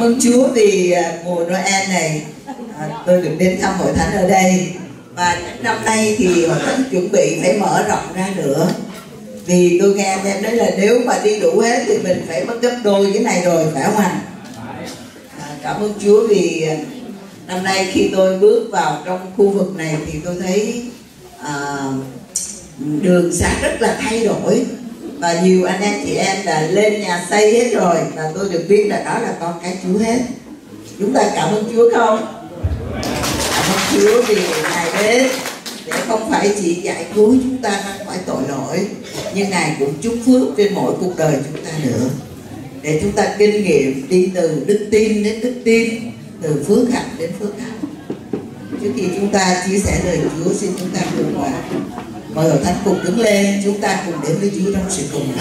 cảm ơn Chúa vì à, mùa Noel này. À, tôi được đến thăm hội thánh ở đây. Và năm nay thì hội thánh chuẩn bị phải mở rộng ra nữa. Vì tôi nghe anh em nói là nếu mà đi đủ hết thì mình phải mất gấp đôi cái này rồi phải không anh? À, cảm ơn Chúa vì à, năm nay khi tôi bước vào trong khu vực này thì tôi thấy à, đường xá rất là thay đổi và nhiều anh em chị em đã lên nhà xây hết rồi. Và tôi được biết là đó là con cái Chúa hết. Chúng ta cảm ơn Chúa không? Cảm ơn Chúa vì ngài đến. Để không phải chỉ giải cứu chúng ta ra khỏi tội lỗi, nhưng ngài cũng chúc phước trên mỗi cuộc đời chúng ta nữa. Để chúng ta kinh nghiệm đi từ đức tin đến đức tin, từ phước hạnh đến phước hạnh. Trước khi chúng ta chia sẻ lời Chúa, xin chúng ta cùng hòa mời hội thánh cùng đứng lên, chúng ta cùng đến với Chúa trong sự cùng.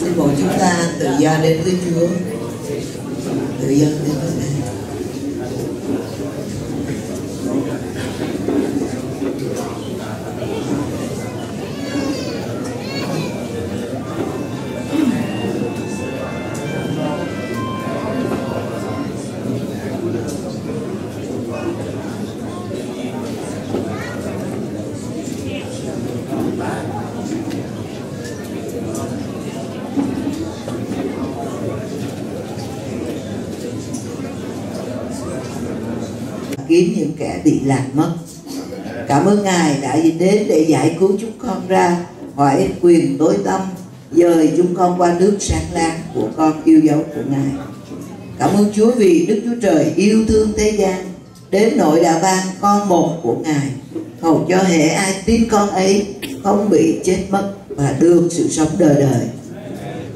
Xin mời chúng ta tự do đến với Chúa. Tự do đến với Ngài. Bị lạc mất. Cảm ơn ngài đã đến để giải cứu chúng con ra khỏi quyền tối tâm dời chúng con qua nước sáng láng của con yêu dấu của ngài. Cảm ơn chúa vì đức chúa trời yêu thương thế gian, đến nỗi đã ban con một của ngài. Hầu cho hệ ai tin con ấy không bị chết mất và được sự sống đời đời.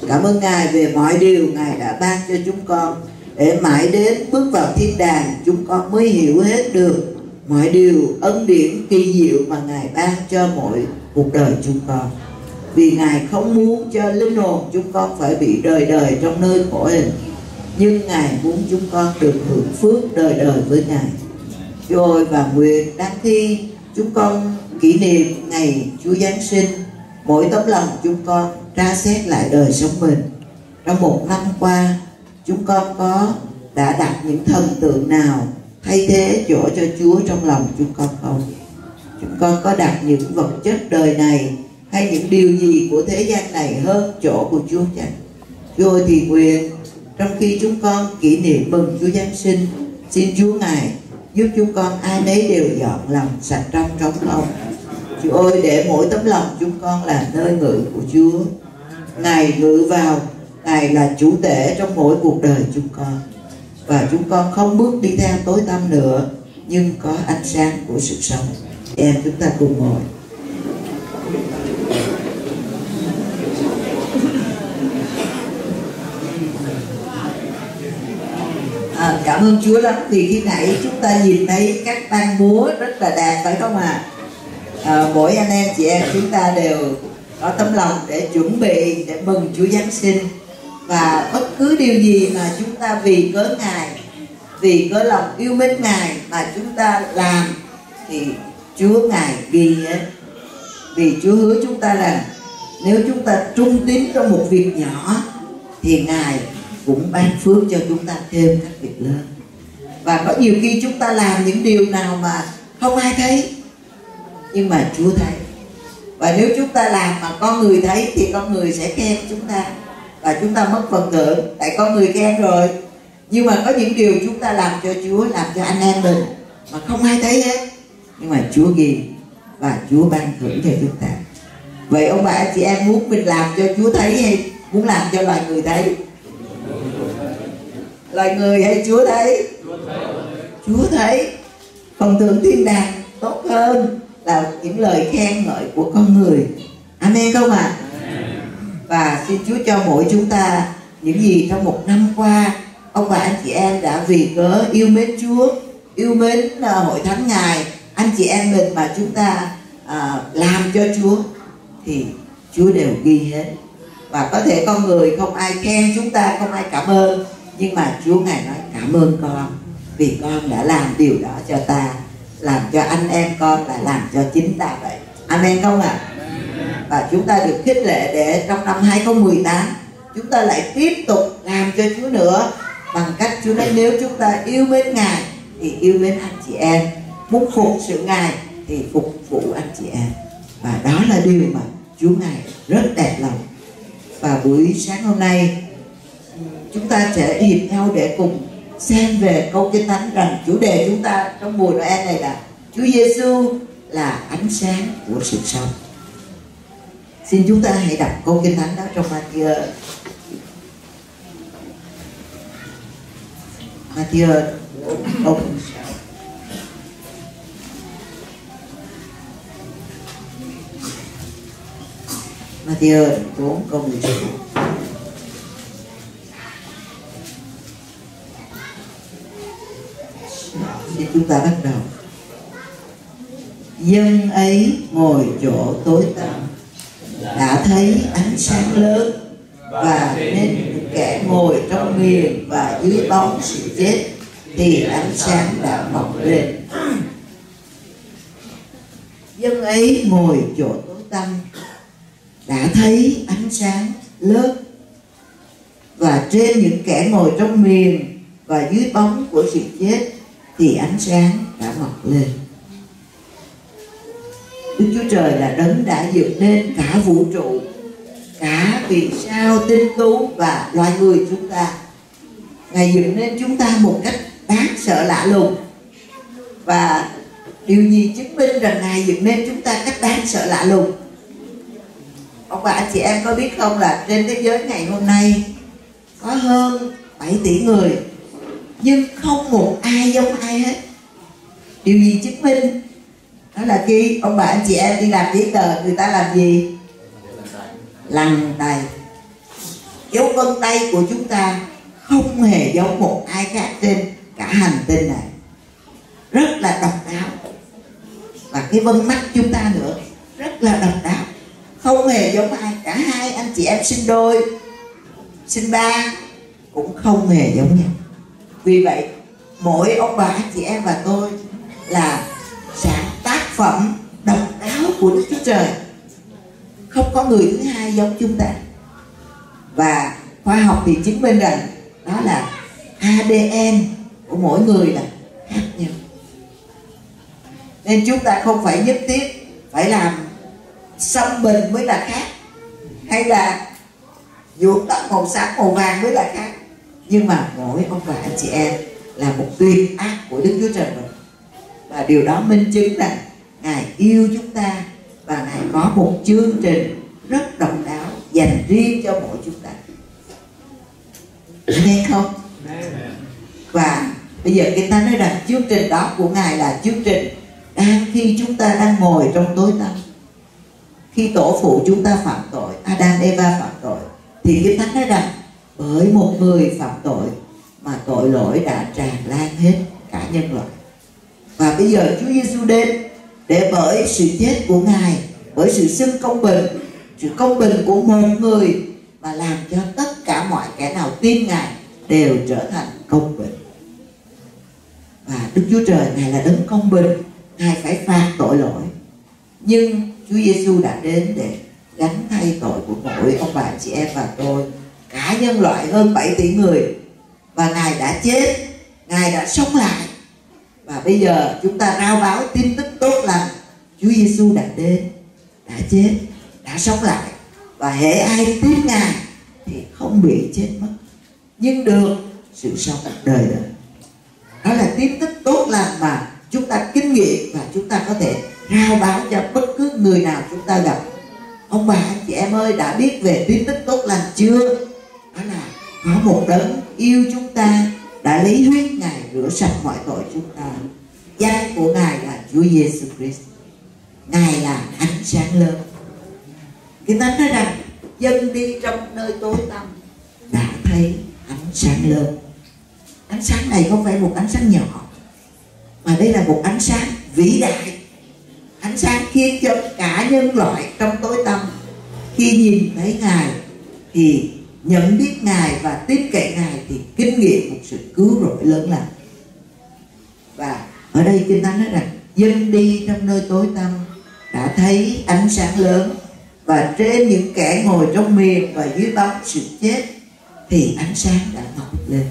Cảm ơn ngài về mọi điều ngài đã ban cho chúng con, để mãi đến bước vào thiên đàng, chúng con mới hiểu hết được mọi điều ân điển kỳ diệu mà ngài ban cho mỗi cuộc đời chúng con. Vì ngài không muốn cho linh hồn chúng con phải bị đời đời trong nơi khổ hình, nhưng ngài muốn chúng con được hưởng phước đời đời với ngài. Chúa ơi và nguyện đang khi chúng con kỷ niệm ngày Chúa Giáng sinh, mỗi tấm lòng chúng con tra xét lại đời sống mình. Trong một năm qua, chúng con có đã đặt những thần tượng nào thay thế chỗ cho Chúa trong lòng chúng con không? Chúng con có đặt những vật chất đời này hay những điều gì của thế gian này hơn chỗ của Chúa chăng? Chúa ơi, thì nguyện trong khi chúng con kỷ niệm mừng Chúa Giáng sinh, xin Chúa Ngài giúp chúng con ai nấy đều dọn lòng sạch trong trống không Chúa ơi, để mỗi tấm lòng chúng con là nơi ngự của Chúa Ngài ngự vào, Ngài là chủ tể trong mỗi cuộc đời chúng con và chúng con không bước đi theo tối tăm nữa Nhưng có ánh sáng của sự sống. Em chúng ta cùng ngồi. À, Cảm ơn Chúa lắm Vì khi nãy chúng ta nhìn thấy các ban múa rất là đẹp phải không ạ? À? à, Mỗi anh em chị em chúng ta đều có tấm lòng để chuẩn bị để mừng Chúa Giáng sinh và bất cứ điều gì mà chúng ta vì cớ ngài, vì cớ lòng yêu mến ngài mà chúng ta làm, thì chúa ngài ghi hết vì chúa hứa chúng ta là nếu chúng ta trung tín trong một việc nhỏ, thì ngài cũng ban phước cho chúng ta thêm các việc lớn. Và có nhiều khi chúng ta làm những điều nào mà không ai thấy, nhưng mà chúa thấy. Và nếu chúng ta làm mà con người thấy, thì con người sẽ khen chúng ta và chúng ta mất phần thưởng tại con người khen rồi. Nhưng mà có những điều chúng ta làm cho Chúa, làm cho anh em mình mà không ai thấy hết. Nhưng mà Chúa ghi và Chúa ban thưởng cho chúng ta. Vậy ông bà, chị em muốn mình làm cho Chúa thấy hay muốn làm cho loài người thấy? Loài người hay Chúa thấy? Chúa thấy. Phần thưởng thiên đàng tốt hơn là những lời khen ngợi của con người. Amen không ạ? à? Và xin Chúa cho mỗi chúng ta những gì trong một năm qua ông bà anh chị em đã vì cớ yêu mến Chúa yêu mến à, hội thánh ngài anh chị em mình mà chúng ta à, làm cho Chúa thì Chúa đều ghi hết và có thể con người không ai khen chúng ta không ai cảm ơn nhưng mà Chúa ngài nói cảm ơn con vì con đã làm điều đó cho ta làm cho anh em con là làm cho chính ta vậy amen không ạ à? Và chúng ta được khích lệ để trong năm 2018 chúng ta lại tiếp tục làm cho Chúa nữa bằng cách Chúa nói, nếu chúng ta yêu mến Ngài, thì yêu mến anh chị em. Muốn phục sự Ngài, thì phục vụ anh chị em. Và đó là điều mà Chúa Ngài rất đẹp lòng. Và buổi sáng hôm nay, chúng ta sẽ hiệp nhau để cùng xem về câu kinh thánh rằng chủ đề chúng ta trong mùa Noel này là Chúa Giêsu là ánh sáng của sự sống. Xin chúng ta hãy đọc câu kinh thánh đó trong Matthew. Matthew oh. Matthew 4 câu 16 Thì chúng ta bắt đầu. Dân ấy ngồi chỗ tối tăm. Đã thấy ánh sáng lớn Và nên kẻ ngồi trong miền và dưới bóng sự chết Thì ánh sáng đã mọc lên. Dân ấy ngồi chỗ tối tăm, đã thấy ánh sáng lớn và trên những kẻ ngồi trong miền và dưới bóng của sự chết thì ánh sáng đã mọc lên. Trời là đấng đã dựng nên cả vũ trụ, cả vì sao tinh tú và loài người chúng ta. Ngài dựng nên chúng ta một cách đáng sợ lạ lùng. Và điều gì chứng minh rằng Ngài dựng nên chúng ta cách đáng sợ lạ lùng? Ông bà, anh chị em có biết không là trên thế giới ngày hôm nay có hơn 7 tỷ người, nhưng không một ai giống ai hết. Điều gì chứng minh đó là khi ông bà, anh chị em đi làm giấy tờ, người ta làm gì? Lằn tay dấu vân tay của chúng ta không hề giống một ai khác trên cả hành tinh này. Rất là độc đáo. Và cái vân mắt chúng ta nữa, rất là độc đáo. Không hề giống ai, cả hai anh chị em sinh đôi, sinh ba cũng không hề giống nhau. Vì vậy, mỗi ông bà, anh chị em và tôi là sản tác phẩm độc đáo của Đức Chúa Trời. Không có người thứ hai giống chúng ta. Và khoa học thì chứng minh rằng đó là ADN của mỗi người là khác nhau. Nên chúng ta không phải nhất thiết phải làm xăm bình mới là khác, hay là nhuộm tóc màu xám màu vàng mới là khác. Nhưng mà mỗi ông bà anh chị em là một tuyệt ác của Đức Chúa Trời. Mình và điều đó minh chứng rằng Ngài yêu chúng ta và Ngài có một chương trình rất độc đáo dành riêng cho mỗi chúng ta. Nghe không? Và bây giờ kita nói rằng chương trình đó của Ngài là chương trình đang khi chúng ta đang ngồi trong tối tăm. Khi tổ phụ chúng ta phạm tội, Adam, Eva phạm tội, thì Kinh Thánh nói rằng bởi một người phạm tội mà tội lỗi đã tràn lan hết cả nhân loại. Và bây giờ Chúa Giêsu đến để bởi sự chết của Ngài, bởi sự xưng công bình, sự công bình của một người mà làm cho tất cả mọi kẻ nào tin Ngài đều trở thành công bình. Và Đức Chúa Trời, Ngài là đấng công bình, Ngài phải phạt tội lỗi. Nhưng Chúa Giêsu đã đến để gánh thay tội của mỗi ông bà, chị em và tôi, cả nhân loại hơn 7 tỷ người. Và Ngài đã chết, Ngài đã sống lại và bây giờ chúng ta rao báo tin tức tốt lành. Chúa Giêsu đã đến, đã chết, đã sống lại. Và hệ ai đi tiếp Ngài thì không bị chết mất. Nhưng được sự sống đời đời đó là tin tức tốt lành mà chúng ta kinh nghiệm và chúng ta có thể rao báo cho bất cứ người nào chúng ta gặp. Ông bà, anh chị em ơi, đã biết về tin tức tốt lành chưa? Đó là có một đấng yêu chúng ta đã lấy huyết ngài rửa sạch mọi tội chúng ta. Danh của ngài là Chúa Giêsu Christ. Ngài là ánh sáng lớn. Kinh Thánh nói rằng, dân đi trong nơi tối tăm đã thấy ánh sáng lớn. Ánh sáng này không phải một ánh sáng nhỏ, mà đây là một ánh sáng vĩ đại. Ánh sáng khiến cho cả nhân loại trong tối tăm khi nhìn thấy ngài thì nhận biết ngài và tin cậy ngài thì kinh nghiệm một sự cứu rỗi lớn lao và ở đây kinh thánh nói rằng, dân đi trong nơi tối tăm đã thấy ánh sáng lớn và trên những kẻ ngồi trong miền và dưới bóng sự chết thì ánh sáng đã ngọc lên.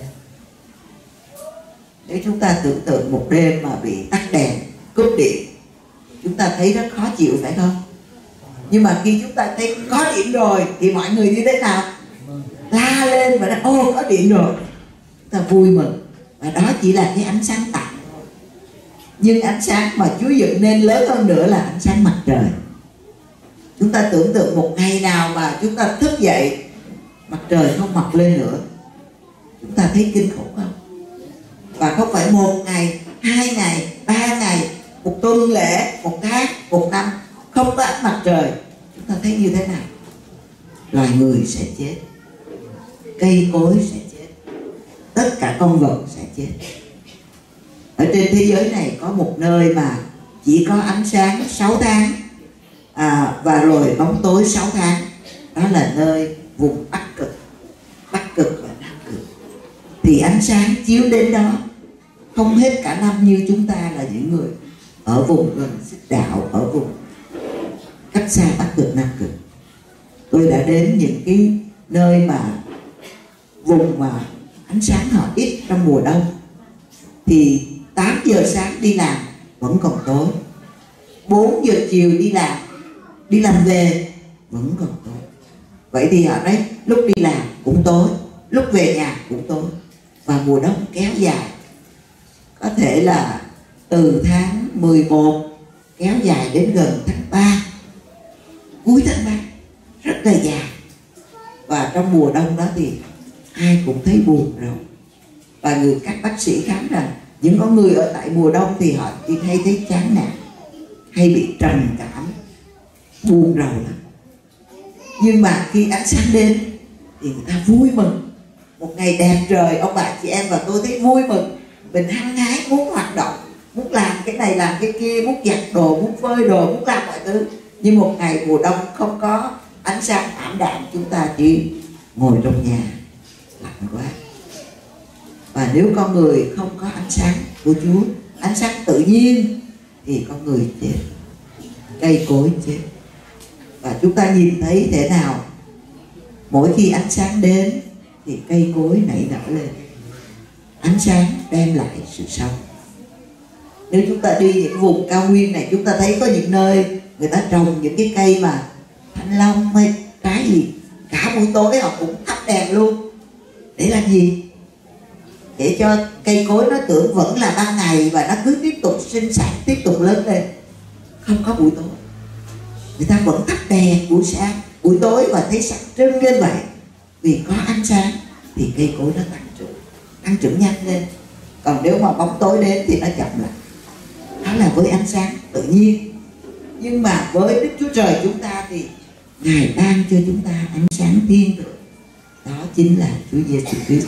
Nếu chúng ta tưởng tượng một đêm mà bị tắt đèn, cúp điện chúng ta thấy rất khó chịu, phải không? Nhưng mà khi chúng ta thấy có điện rồi thì mọi người như thế nào? La lên và nói, ô, có điện rồi. Ta vui mừng. Và đó chỉ là cái ánh sáng tạm. Nhưng ánh sáng mà Chúa dựng nên lớn hơn nữa là ánh sáng mặt trời. Chúng ta tưởng tượng một ngày nào mà chúng ta thức dậy, mặt trời không mọc lên nữa. Chúng ta thấy kinh khủng không? Và không phải một ngày, hai ngày, ba ngày, một tuần lễ, một tháng, một năm không có ánh mặt trời, chúng ta thấy như thế nào? Loài người sẽ chết cây cối sẽ chết. Tất cả con vật sẽ chết. Ở trên thế giới này có một nơi mà chỉ có ánh sáng 6 tháng à, và rồi bóng tối 6 tháng. Đó là nơi vùng bắc cực. Bắc cực và nam cực. Thì ánh sáng chiếu đến đó. Không hết cả năm như chúng ta là những người ở vùng gần xích đạo ở vùng cách xa bắc cực nam cực. Tôi đã đến những cái nơi mà vùng mà ánh sáng họ ít trong mùa đông, thì 8 giờ sáng đi làm vẫn còn tối. 4 giờ chiều đi làm đi làm về vẫn còn tối. Vậy thì họ đấy lúc đi làm cũng tối, lúc về nhà cũng tối. Và mùa đông kéo dài, có thể là từ tháng 11 kéo dài đến gần tháng 3 cuối tháng 3 rất là dài. Và trong mùa đông đó thì ai cũng thấy buồn rồi. Và người các bác sĩ khám rằng những con người ở tại mùa đông thì họ chỉ hay thấy chán nản, hay bị trầm cảm, buồn rầu lắm. Nhưng mà khi ánh sáng đến thì người ta vui mừng. Một ngày đẹp trời, ông bà chị em và tôi thấy vui mừng. Mình hăng hái muốn hoạt động, muốn làm cái này, làm cái kia, muốn giặt đồ, muốn phơi đồ, muốn làm mọi thứ. Nhưng một ngày mùa đông không có, ánh sáng ảm đạm, chúng ta chỉ ngồi trong nhà lạnh quá. Và nếu con người không có ánh sáng của Chúa, ánh sáng tự nhiên, thì con người chết. Cây cối chết. Và chúng ta nhìn thấy thế nào? Mỗi khi ánh sáng đến, thì cây cối nảy nở lên. Ánh sáng đem lại sự sống. Nếu chúng ta đi những vùng cao nguyên này, chúng ta thấy có những nơi người ta trồng những cái cây mà thanh long hay cái gì, cả buổi tối họ cũng thắp đèn luôn để làm gì? Để cho cây cối nó tưởng vẫn là ban ngày và nó cứ tiếp tục sinh sản, tiếp tục lớn lên. Không có buổi tối. Người ta vẫn tắt đèn buổi sáng. Buổi tối và thấy sáng trưng lên vậy. Vì có ánh sáng thì cây cối nó tăng trưởng. Tăng trưởng nhanh lên. Còn nếu mà bóng tối đến thì nó chậm lại. Đó là với ánh sáng tự nhiên. Nhưng mà với đức chúa trời chúng ta thì ngài ban cho chúng ta ánh sáng thiên thượng đó chính là chúa giêsu christ.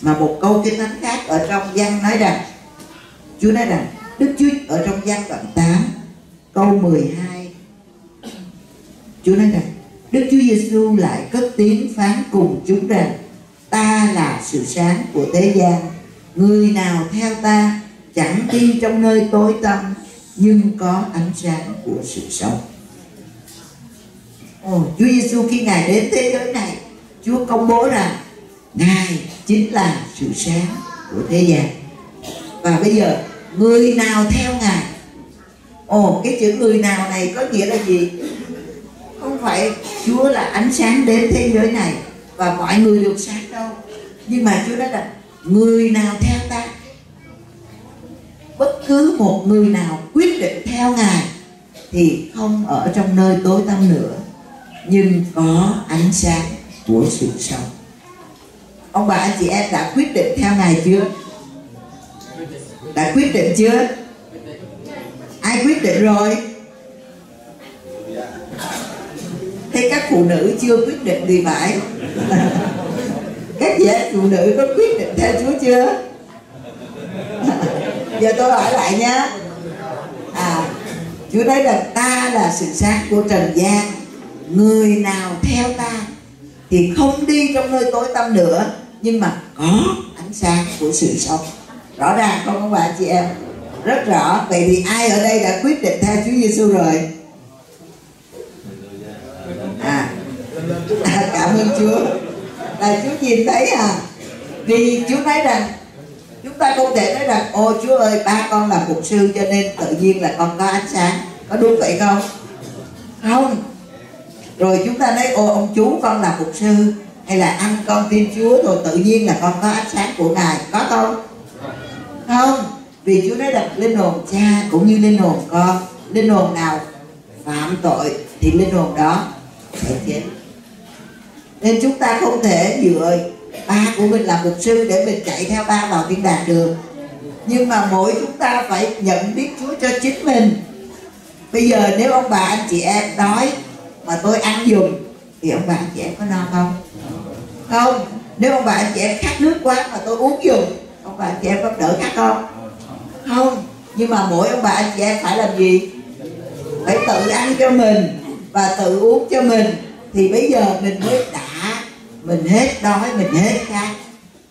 Mà một câu kinh thánh khác ở trong văn nói rằng Chúa nói rằng Đức Chúa ở trong văn đoạn 8 câu 12 Chúa nói rằng Đức Chúa Giêsu lại cất tiếng phán cùng chúng rằng Ta là sự sáng của thế gian. Người nào theo ta chẳng đi trong nơi tối tăm Nhưng có ánh sáng của sự sống. Ồ, Chúa Giêsu khi Ngài đến thế giới này Chúa công bố rằng Ngài chính là sự sáng của thế gian. Và bây giờ, người nào theo Ngài? Ồ, cái chữ người nào này có nghĩa là gì? Không phải Chúa là ánh sáng đến thế giới này Và mọi người được sáng đâu. Nhưng mà Chúa nói là Người nào theo ta? Bất cứ một người nào quyết định theo Ngài Thì không ở trong nơi tối tăm nữa, Nhưng có ánh sáng của sự sống. Ông bà, anh chị em đã quyết định theo ngài chưa? Đã quyết định chưa? Ai quyết định rồi? Thế các phụ nữ chưa quyết định thì phải. Các chị em phụ nữ có quyết định theo chúa chưa? Giờ tôi hỏi lại nhé à chúa nói rằng ta là sự sáng của trần gian. Người nào theo ta thì không đi trong nơi tối tăm nữa nhưng mà có ánh sáng của sự sống. Rõ ràng không các bạn chị em? Rất rõ. Vậy thì ai ở đây đã quyết định theo Chúa Giêsu rồi? À, à cảm ơn Chúa. Là Chúa nhìn thấy à? Vì Chúa nói rằng chúng ta không thể nói rằng ô Chúa ơi ba con là mục sư cho nên tự nhiên là con có ánh sáng. Có đúng vậy không? Không rồi chúng ta nói, ô, ông chú, con là mục sư, hay là anh con tin Chúa? Rồi tự nhiên là con có ánh sáng của Ngài, có không? Không. Vì Chúa nói đặt linh hồn cha cũng như linh hồn con. Linh hồn nào phạm tội thì linh hồn đó sẽ chết. Nên chúng ta không thể dựa, ba của mình là mục sư để mình chạy theo ba vào thiên đàng được. Nhưng mà mỗi chúng ta phải nhận biết Chúa cho chính mình. Bây giờ nếu ông bà, anh chị em đói mà tôi ăn dùng. Thì ông bà anh chị em có no không? Không. Nếu ông bà anh chị em khát nước quá mà tôi uống dùng, ông bà anh chị em có đỡ khát không? Không. Nhưng mà mỗi ông bà anh chị em phải làm gì? Phải tự ăn cho mình và tự uống cho mình. Thì bây giờ mình mới đã, mình hết đói, mình hết khát.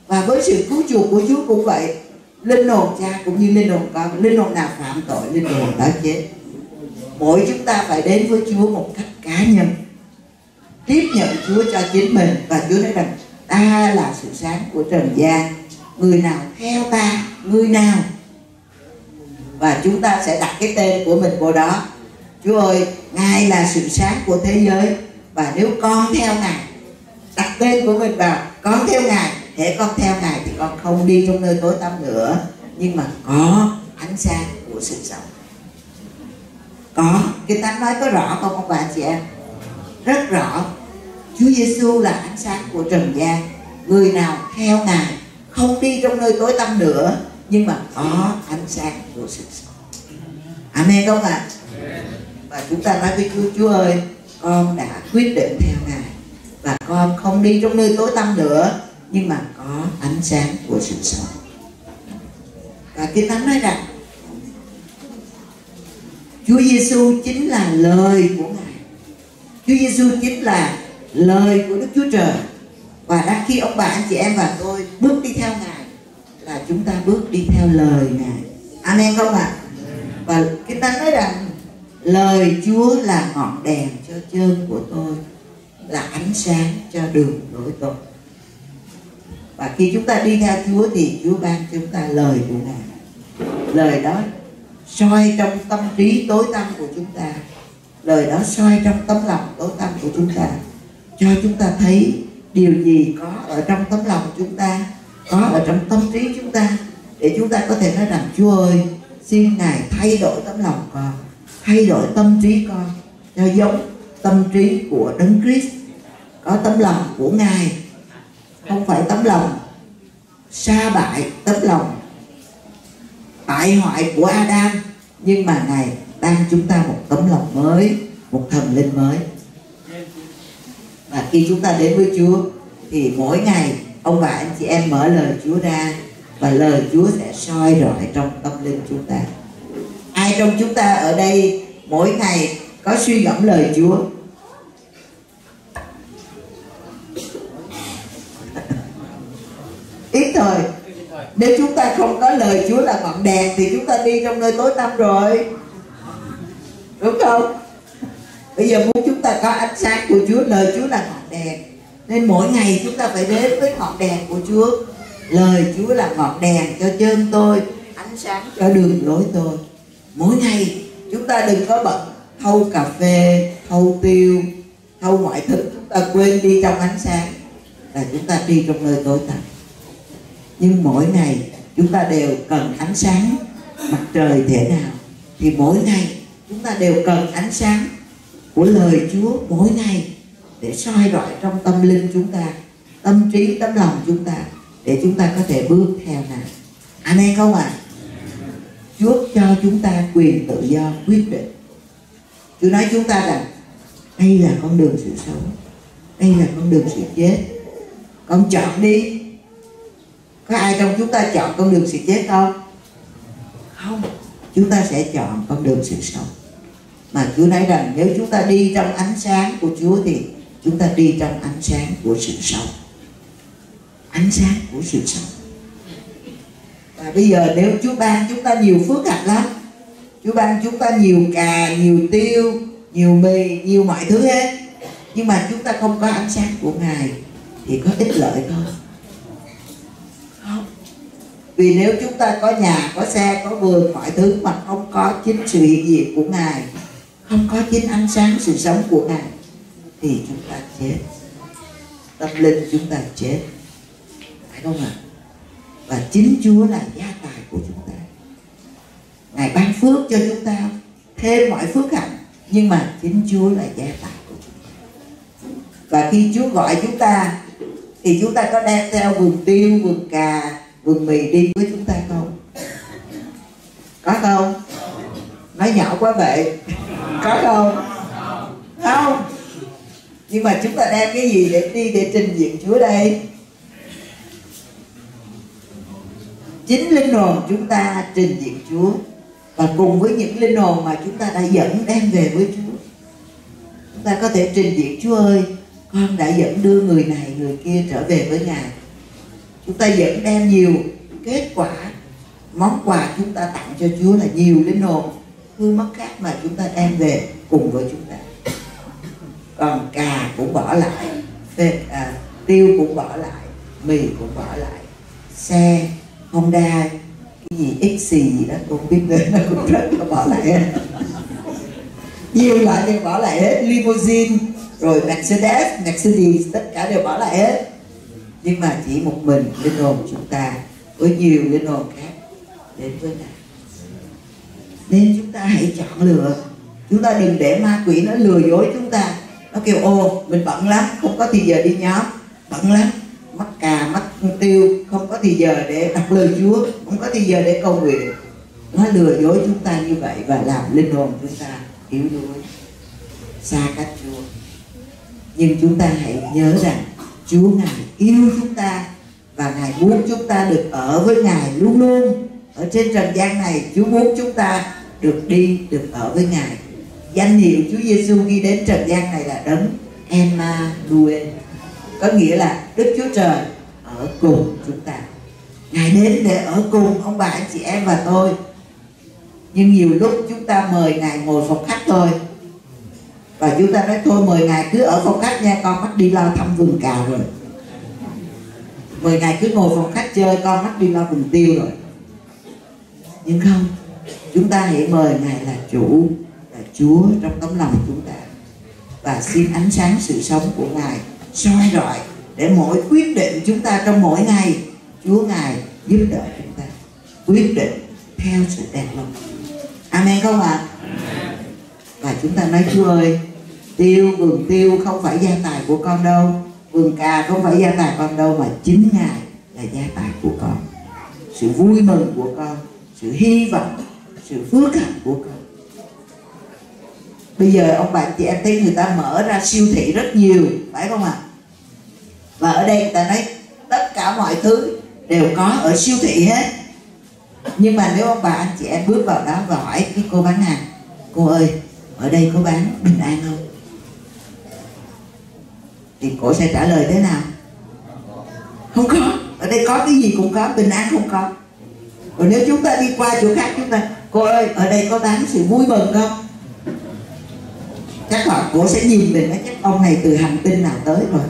Và với sự cứu chuộc của Chúa cũng vậy. Linh hồn cha cũng như linh hồn con, linh hồn nào phạm tội, linh hồn đó chết mỗi chúng ta phải đến với Chúa một cách cá nhân, tiếp nhận Chúa cho chính mình và Chúa nói rằng, ta là sự sáng của trần gian. Người nào theo ta, người nào. Và chúng ta sẽ đặt cái tên của mình vô đó. Chúa ơi, Ngài là sự sáng của thế giới và nếu con theo Ngài, đặt tên của mình vào, con theo Ngài để con theo Ngài thì con không đi trong nơi tối tăm nữa. Nhưng mà có ánh sáng của sự sống có, kinh thánh nói có rõ không ông bà chị em? Rất rõ. Chúa Giêsu là ánh sáng của trần gian. Người nào theo Ngài, không đi trong nơi tối tăm nữa, nhưng mà có ánh sáng của sự sống. Amen không ạ? À? và chúng ta nói với Chúa Chúa ơi, con đã quyết định theo Ngài, và con không đi trong nơi tối tăm nữa, nhưng mà có ánh sáng của sự sống. Và Kinh Thánh nói rằng Chúa Giêsu chính là lời của Ngài. Chúa Giêsu chính là lời của Đức Chúa Trời. Và đã khi ông bà, anh chị em và tôi bước đi theo Ngài, là chúng ta bước đi theo lời Ngài. Amen không ạ? À? và Kinh Thánh nói rằng, lời Chúa là ngọn đèn cho chân của tôi, là ánh sáng cho đường lối tôi. Và khi chúng ta đi theo Chúa thì Chúa ban cho chúng ta lời của Ngài. Lời đó soi trong tâm trí tối tăm của chúng ta. Lời đó soi trong tấm lòng tối tăm của chúng ta. Cho chúng ta thấy điều gì có ở trong tấm lòng chúng ta, có ở trong tâm trí chúng ta, để chúng ta có thể nói rằng, Chúa ơi, xin Ngài thay đổi tấm lòng con, thay đổi tâm trí con, cho giống tâm trí của Đấng Christ. Có tấm lòng của Ngài, không phải tấm lòng xa bại, tấm lòng tại hoại của Adam, nhưng mà Ngài ban chúng ta một tấm lòng mới, một thần linh mới. Và khi chúng ta đến với Chúa, thì mỗi ngày ông bà anh chị em mở lời Chúa ra, và lời Chúa sẽ soi rọi trong tâm linh chúng ta. Ai trong chúng ta ở đây mỗi ngày có suy ngẫm lời Chúa? Ít thôi nếu chúng ta không có lời Chúa là ngọn đèn thì chúng ta đi trong nơi tối tăm rồi. Đúng không? Bây giờ muốn chúng ta có ánh sáng của Chúa, lời Chúa là ngọn đèn. Nên mỗi ngày chúng ta phải đến với ngọn đèn của Chúa. Lời Chúa là ngọn đèn cho chân tôi, ánh sáng cho đường lối tôi. Mỗi ngày chúng ta đừng có bận thâu cà phê, thâu tiêu, thâu mọi thứ. Chúng ta quên đi trong ánh sáng là chúng ta đi trong nơi tối tăm nhưng mỗi ngày chúng ta đều cần ánh sáng mặt trời thế nào thì mỗi ngày chúng ta đều cần ánh sáng của lời Chúa mỗi ngày để soi rọi trong tâm linh chúng ta, tâm trí tấm lòng chúng ta để chúng ta có thể bước theo nào anh em không ạ? À? Chúa cho chúng ta quyền tự do quyết định. Chúa nói chúng ta rằng, đây là con đường sự sống, đây là con đường sự chết. Con chọn đi có ai trong chúng ta chọn con đường sự chết không? Không. Chúng ta sẽ chọn con đường sự sống. Mà Chúa nói rằng nếu chúng ta đi trong ánh sáng của Chúa thì chúng ta đi trong ánh sáng của sự sống. Ánh sáng của sự sống. Và bây giờ nếu Chúa ban chúng ta nhiều phước hạnh lắm Chúa ban chúng ta nhiều cà nhiều tiêu nhiều mì nhiều mọi thứ hết nhưng mà chúng ta không có ánh sáng của ngài thì có ích lợi thôi không vì nếu chúng ta có nhà, có xe, có vườn, mọi thứ mà không có chính sự hiện diện của ngài, không có chính ánh sáng sự sống của ngài, thì chúng ta chết. Tâm linh chúng ta chết. Phải không ạ? Và chính chúa là gia tài của chúng ta. Ngài ban phước cho chúng ta, thêm mọi phước hạnh, nhưng mà chính chúa là gia tài của chúng ta. Và khi chúa gọi chúng ta, thì chúng ta có đem theo vườn tiêu, vườn cà vườn mì đi với chúng ta không? Có không? Nói nhỏ quá vậy. Có không? Không. Nhưng mà chúng ta đem cái gì để đi để trình diện chúa đây? Chính linh hồn chúng ta trình diện chúa. Và cùng với những linh hồn mà chúng ta đã dẫn đem về với chúa. Chúng ta có thể trình diện chúa ơi, con đã dẫn đưa người này, người kia trở về với ngài chúng ta dẫn đem nhiều kết quả món quà chúng ta tặng cho chúa là nhiều linh hồn hư mất khác mà chúng ta đem về cùng với chúng ta. Còn cà cũng bỏ lại phê, à, tiêu cũng bỏ lại mì cũng bỏ lại xe honda cái gì x gì đó cũng biết nữa nó cũng rất là bỏ lại hết. Nhiều loại đều bỏ lại hết limousine rồi mercedes mercedes tất cả đều bỏ lại hết nhưng mà chỉ một mình linh hồn chúng ta với nhiều linh hồn khác đến với ngài. Nên chúng ta hãy chọn lựa. Chúng ta đừng để ma quỷ nó lừa dối chúng ta. Nó kêu ô mình bận lắm, không có thì giờ đi nhóm. Bận lắm. Mắc cà, mắc tiêu, không có thì giờ để đọc lời Chúa, không có thì giờ để cầu nguyện. Nó lừa dối chúng ta như vậy và làm linh hồn chúng ta yếu đuối, xa cách Chúa. Nhưng chúng ta hãy nhớ rằng Chúa ngài yêu chúng ta và ngài muốn chúng ta được ở với ngài luôn luôn. Ở trên trần gian này, Chúa muốn chúng ta được đi, được ở với ngài. Danh hiệu Chúa Giêsu ghi đến trần gian này là đấng Emmanuel. Có nghĩa là Đức Chúa Trời ở cùng chúng ta. Ngài đến để ở cùng ông bà anh chị em và tôi. Nhưng nhiều lúc chúng ta mời Ngài ngồi phòng khách thôi và chúng ta nói, thôi 10 ngày cứ ở phòng khách nha, con mắt đi lao thăm vườn cà rồi 10 ngày cứ ngồi phòng khách chơi, con mắt đi lao vườn tiêu rồi nhưng không, chúng ta hãy mời Ngài là chủ, là Chúa trong tấm lòng chúng ta và xin ánh sáng sự sống của Ngài soi rọi để mỗi quyết định chúng ta trong mỗi ngày, Chúa Ngài giúp đỡ chúng ta quyết định theo sự đẹp lòng Amen không ạ? À? Và chúng ta nói Chúa ơi Tiêu, vườn tiêu không phải gia tài của con đâu Vườn cà không phải gia tài con đâu Mà chính Ngài là gia tài của con Sự vui mừng của con Sự hy vọng Sự phước hạnh của con Bây giờ ông bà chị em thấy người ta mở ra siêu thị rất nhiều Phải không ạ? À? và ở đây người ta nói tất cả mọi thứ đều có ở siêu thị hết nhưng mà nếu ông bà anh chị em bước vào đó và hỏi cái cô bán hàng cô ơi ở đây có bán bình an không? Thì cô sẽ trả lời thế nào? Không có. Ở đây có cái gì cũng có bình an không có. Còn nếu chúng ta đi qua chỗ khác chúng ta cô ơi ở đây có bán sự vui mừng không? Chắc họ cô sẽ nhìn mình nói chắc ông này từ hành tinh nào tới rồi?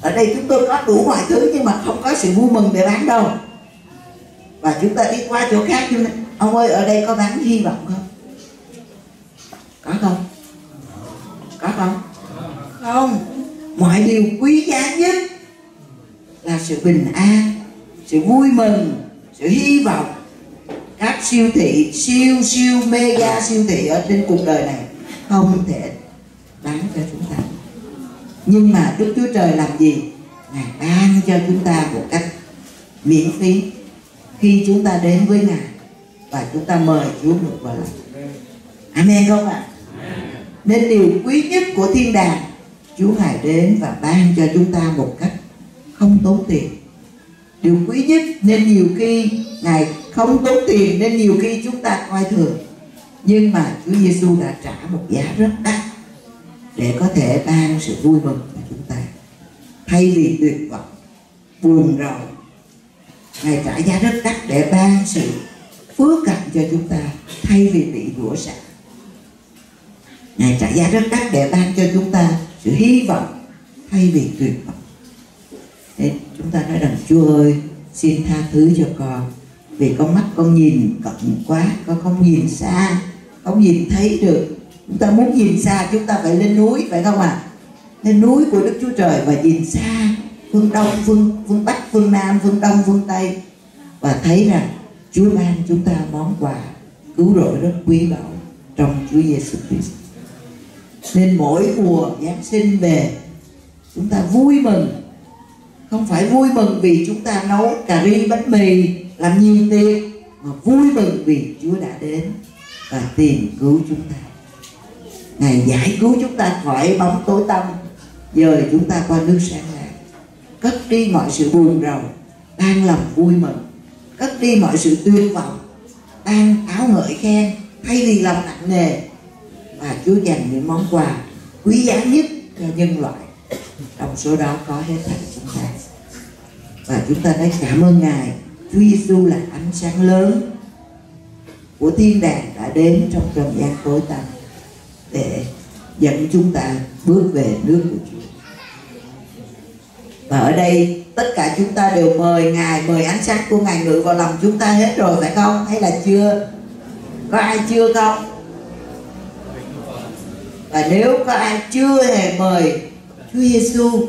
Ở đây chúng tôi có đủ mọi thứ nhưng mà không có sự vui mừng để bán đâu. Và chúng ta đi qua chỗ khác chúng ta, ông ơi ở đây có bán hy vọng không? Có không? Có không? Không. Mọi điều quý giá nhất là sự bình an sự vui mừng sự hy vọng. Các siêu thị siêu siêu mega siêu thị ở trên cuộc đời này không thể bán cho chúng ta. Nhưng mà Đức Chúa Trời làm gì? Ngài ban cho chúng ta một cách miễn phí. Khi chúng ta đến với Ngài và chúng ta mời Chúa được vào lòng Amen không ạ nên điều quý nhất của thiên đàng, Chúa Ngài đến và ban cho chúng ta một cách không tốn tiền. Điều quý nhất, nên nhiều khi ngài không tốn tiền, nên nhiều khi chúng ta coi thường. Nhưng mà Chúa Giêsu đã trả một giá rất đắt để có thể ban sự vui mừng cho chúng ta. Thay vì tuyệt vọng, buồn rầu, ngài trả giá rất đắt để ban sự phước hạnh cho chúng ta thay vì bị rủa sạch ngài trả giá rất đắt để ban cho chúng ta sự hy vọng thay vì tuyệt vọng. Nên chúng ta nói rằng, chúa ơi, xin tha thứ cho con, vì con mắt con nhìn cận quá, con không nhìn xa, không nhìn thấy được. Chúng ta muốn nhìn xa, chúng ta phải lên núi, phải không ạ? À? lên núi của đức chúa trời và nhìn xa, phương đông, phương phương bắc, phương nam, phương đông, phương tây. Và thấy rằng chúa ban chúng ta món quà cứu rỗi rất quý báu trong chúa giêsu christ nên mỗi mùa giáng sinh về, chúng ta vui mừng. Không phải vui mừng vì chúng ta nấu cà ri, bánh mì, làm nhiều tiệc, mà vui mừng vì Chúa đã đến và tìm cứu chúng ta. Ngài giải cứu chúng ta khỏi bóng tối tăm, dời chúng ta qua nước sáng lạng cất đi mọi sự buồn rầu, ban lòng vui mừng. Cất đi mọi sự tuyệt vọng, ban áo ngợi khen, thay vì lòng nặng nề mà Chúa dành những món quà quý giá nhất cho nhân loại. Trong số đó có hết thảy chúng ta. Và chúng ta thấy cảm ơn ngài. Chúa Giêsu là ánh sáng lớn của thiên đàng đã đến trong trần gian tối tăm để dẫn chúng ta bước về nước của Chúa. Và ở đây, tất cả chúng ta đều mời ngài, mời ánh sáng của ngài ngự vào lòng chúng ta hết rồi, phải không? Hay là chưa? Có ai chưa không? Và nếu có ai chưa hề mời Chúa Giêsu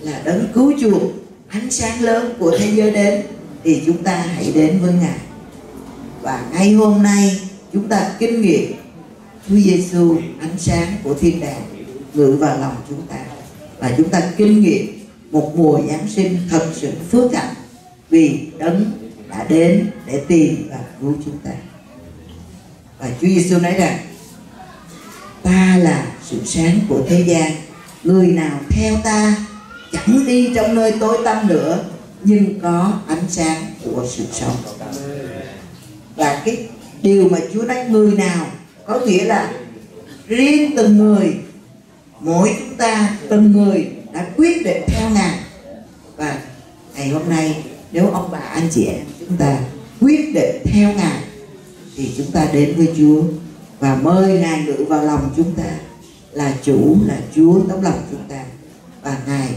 là đấng cứu chuộc, ánh sáng lớn của thế giới đến, thì chúng ta hãy đến với ngài. Và ngay hôm nay, chúng ta kinh nghiệm Chúa Giêsu ánh sáng của thiên đàng ngự vào lòng chúng ta. Và chúng ta kinh nghiệm một mùa Giáng sinh thật sự phước hạnh vì đấng đã đến để tìm và cứu chúng ta. Và Chúa Giêsu nói rằng ta là sự sáng của thế gian. Người nào theo ta chẳng đi trong nơi tối tăm nữa, nhưng có ánh sáng của sự sống. Và cái điều mà Chúa nói, người nào, có nghĩa là riêng từng người, mỗi chúng ta, từng người đã quyết định theo ngài. Và ngày hôm nay, nếu ông bà, anh chị em chúng ta quyết định theo ngài, thì chúng ta đến với Chúa và mời ngài ngự vào lòng chúng ta. Là chủ, là Chúa, tấm lòng chúng ta. Và ngài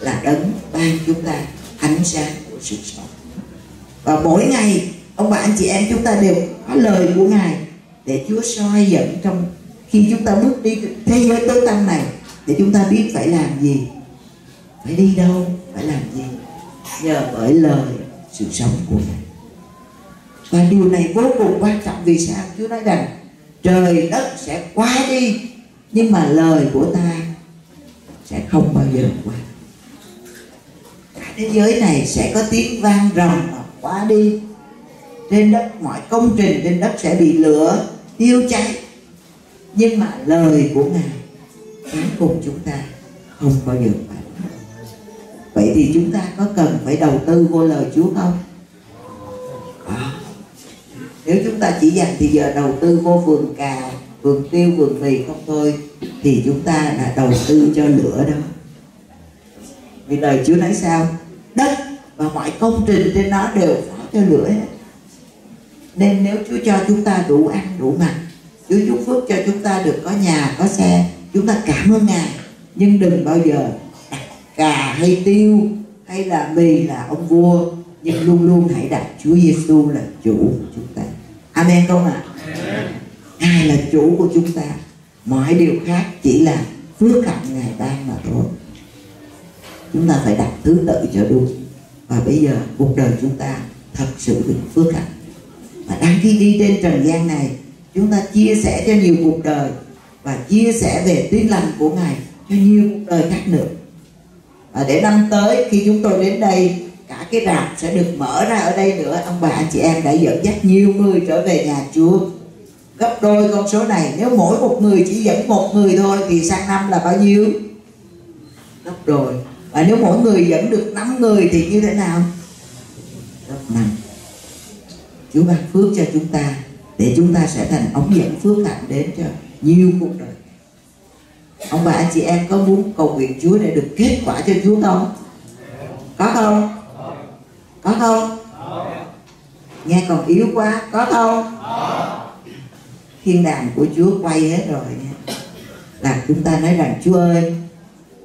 là đấng ban chúng ta ánh sáng của sự sống. Và mỗi ngày, ông bà anh chị em chúng ta đều có lời của ngài để Chúa soi dẫn trong khi chúng ta bước đi thế giới tối tăm này, để chúng ta biết phải làm gì, phải đi đâu, phải làm gì nhờ bởi lời sự sống của ngài. Và điều này vô cùng quan trọng vì sao? Chúa nói rằng trời đất sẽ qua đi, nhưng mà lời của ta sẽ không bao giờ qua. Thế giới này sẽ có tiếng vang rồng mà qua đi. Trên đất, mọi công trình trên đất sẽ bị lửa, tiêu cháy. Nhưng mà lời của ngài đến cùng chúng ta không bao giờ qua. Vậy thì chúng ta có cần phải đầu tư vô lời chúa không? Nếu chúng ta chỉ dành thì giờ đầu tư vô vườn cà, vườn tiêu, vườn mì không thôi, thì chúng ta đã đầu tư cho lửa đó. Vì lời chúa nói sao? Đất và mọi công trình trên nó đều phó cho lửa hết. Nên nếu Chúa cho chúng ta đủ ăn, đủ mặc, Chúa chúc phước cho chúng ta được có nhà, có xe, chúng ta cảm ơn Ngài. Nhưng đừng bao giờ đặt cà hay tiêu hay là mì là ông vua, nhưng luôn luôn hãy đặt Chúa Giêsu là chủ của chúng ta. Amen không ạ? À? Ngài là chủ của chúng ta? Mọi điều khác chỉ là phước hạnh Ngài ban mà thôi. Chúng ta phải đặt thứ tự cho đúng. Và bây giờ cuộc đời chúng ta thật sự được phước hạnh. Và đang khi đi trên trần gian này chúng ta chia sẻ cho nhiều cuộc đời và chia sẻ về tin lành của ngài cho nhiều cuộc đời khác nữa. Và để năm tới khi chúng tôi đến đây cả cái rạp sẽ được mở ra ở đây nữa. Ông bà, anh chị em đã dẫn dắt nhiều người trở về nhà chúa. Gấp đôi con số này. Nếu mỗi một người chỉ dẫn một người thôi thì sang năm là bao nhiêu? Gấp đôi. Và nếu mỗi người dẫn được 5 người thì như thế nào? Gấp năm. Chúa ban phước cho chúng ta để chúng ta sẽ thành ống dẫn phước hạnh đến cho nhiều cuộc đời. Ông bà, anh chị em có muốn cầu nguyện Chúa để được kết quả cho Chúa không? Có không? Có không? Nghe còn yếu quá, có không? Thiên đàng của Chúa quay hết rồi nha. Là chúng ta nói rằng, Chúa ơi,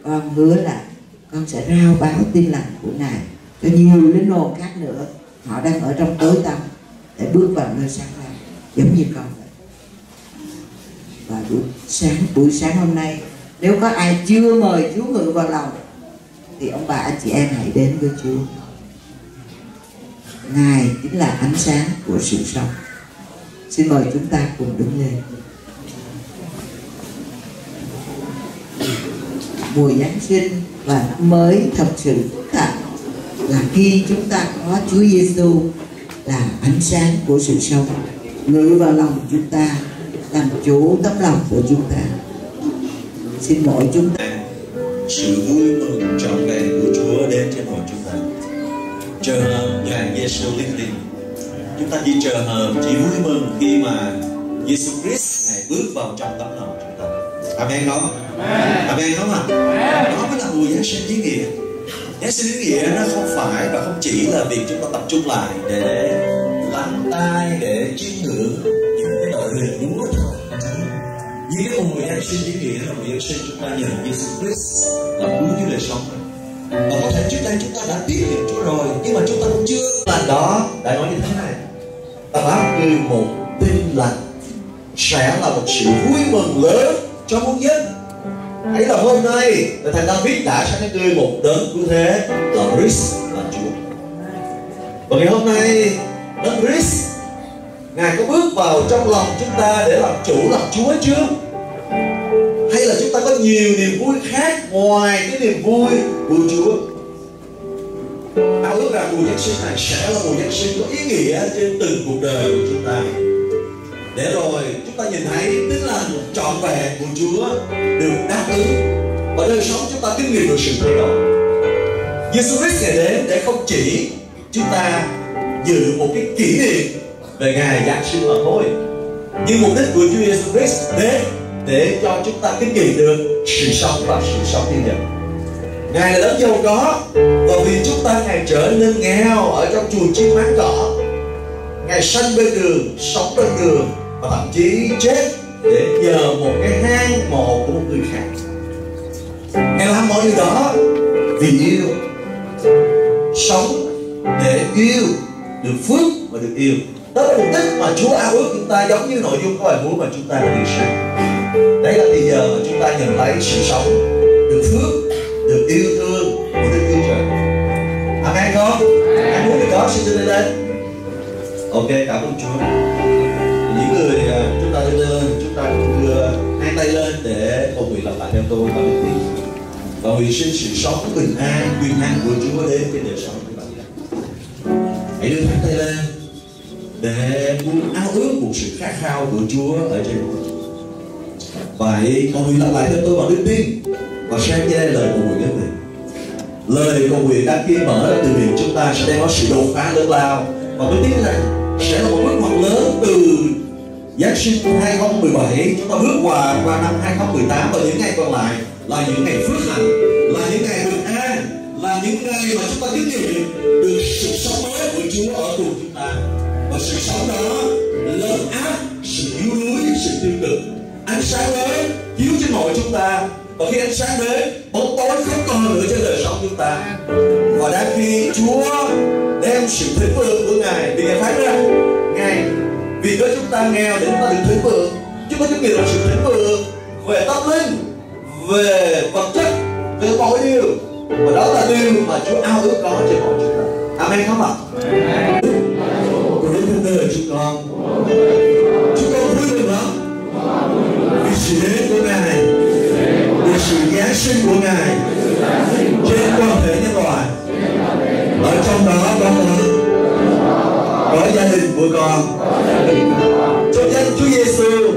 con hứa là con sẽ rao báo tin lành của Ngài cho nhiều linh hồn khác nữa. Họ đang ở trong tối tăm để bước vào nơi sáng lành, giống như con vậy. Và buổi sáng buổi sáng hôm nay, nếu có ai chưa mời Chúa ngự vào lòng, thì ông bà, anh chị em hãy đến với Chúa. Ngài chính là ánh sáng của sự sống. Xin mời chúng ta cùng đứng lên. Mùa Giáng sinh và năm mới thật sự phức là khi chúng ta có Chúa Giêsu là ánh sáng của sự sống. Ngự vào lòng chúng ta, làm chủ tấm lòng của chúng ta. Xin mỗi chúng ta sự vui mừng trọn vẹn của Chúa đến trên hội chúng ta chờ hờm Ngài Giêsu linh đình chúng ta chỉ chờ hờm chỉ vui mừng khi mà Giêsu Christ ngài bước vào trong tấm lòng chúng ta. Amen không? Amen. Không ạ? Đó mới là mùa Giáng sinh ý nghĩa. Giáng sinh ý nghĩa nó không phải và không chỉ là việc chúng ta tập trung lại để lắng tai để chiêm ngưỡng những cái lời huyền múa cho những cái mùa Giáng sinh ý nghĩa là mùa Giáng sinh chúng ta nhận Giêsu Christ là Chúa Chúa đời sống và có thể trước đây chúng ta đã tiếp nhận Chúa rồi, nhưng mà chúng ta cũng chưa. Làm đó đã nói như thế này. Ta báo người một tin lành sẽ là một sự vui mừng lớn cho muôn dân. Ấy là hôm nay là ta biết đã sẽ cho ngươi một đấng cứu thế là Christ là Chúa. Và ngày hôm nay, đấng Christ, Ngài có bước vào trong lòng chúng ta để làm chủ làm Chúa chưa hay là chúng ta có nhiều niềm vui khác ngoài cái niềm vui của Chúa ao ước rằng mùa Giáng sinh này sẽ là mùa Giáng sinh có ý nghĩa trên từng cuộc đời của chúng ta để rồi chúng ta nhìn thấy tính là trọn vẹn của Chúa được đáp ứng và đời sống chúng ta kinh nghiệm được sự thay đổi. Giêsu Christ ngày đến để không chỉ chúng ta giữ một cái kỷ niệm về ngày Giáng sinh mà thôi, nhưng mục đích của Chúa Giêsu Christ đến để cho chúng ta kinh nghiệm được sự sống và sự sống thiên nhật. Ngài là đấng giàu có và vì chúng ta Ngài trở nên nghèo ở trong chùa chim máng cỏ. Ngài sanh bên đường, sống bên đường và thậm chí chết để nhờ một cái hang mộ của một người khác. Ngài làm mọi điều đó vì yêu. Sống để yêu được phước và được yêu. Đó là mục đích mà Chúa ao ước chúng ta giống như nội dung của bài múa mà chúng ta đã được sang đấy là bây giờ mà chúng ta nhận lấy sự sống được phước, được yêu thương của Đức Chúa Trời. Amen không? Ai muốn được đó xin đưa lên Ok, cảm ơn Chúa. Những người à, chúng ta đưa lên, chúng ta cũng à, đưa hai tay lên để cầu nguyện lặp lại theo tôi và đức tin và nguyện xin sự sống bình an, quyền năng của Chúa đến trên đời sống của bạn. Hãy đưa hai tay lên để muốn ao ước một sự khát khao của Chúa ở trên và hãy cầu nguyện lặp lại cho tôi bằng đức tin và xem như đây lời cầu nguyện đến mình lời cầu nguyện đã khi mở ra từ miệng chúng ta sẽ đem có sự đột phá lớn lao. Và tôi tin rằng sẽ là một bước ngoặt lớn từ Giáng sinh 2017 chúng ta bước qua qua năm 2018 và những ngày còn lại là những ngày phước hạnh, là những ngày bình an, là những ngày mà chúng ta tiếp nhận được sự sống mới của Chúa ở cùng chúng ta. Và sự sống đó lớn áp sự yếu đuối, sự tiêu cực ánh sáng mới chiếu trên mọi chúng ta. Và khi ánh sáng đến bóng tối không còn nữa trên đời sống chúng ta. Và đang khi Chúa đem sự thịnh vượng của Ngài vì Ngài phán rằng Ngài vì có chúng ta nghèo để chúng ta được thịnh vượng. Chúng ta nghiệm được sự thịnh vượng về tâm linh về vật chất về mọi điều. Và đó là điều mà Chúa ao ước có trên mọi chúng ta. Amen không ạ? Đến thân đời chúng con sự đế của ngài. Vì sự giáng sinh của ngài. Trên quan thể nhân loại. Ở trong đó con. Có gia đình của con. Trong danh Chúa Giêsu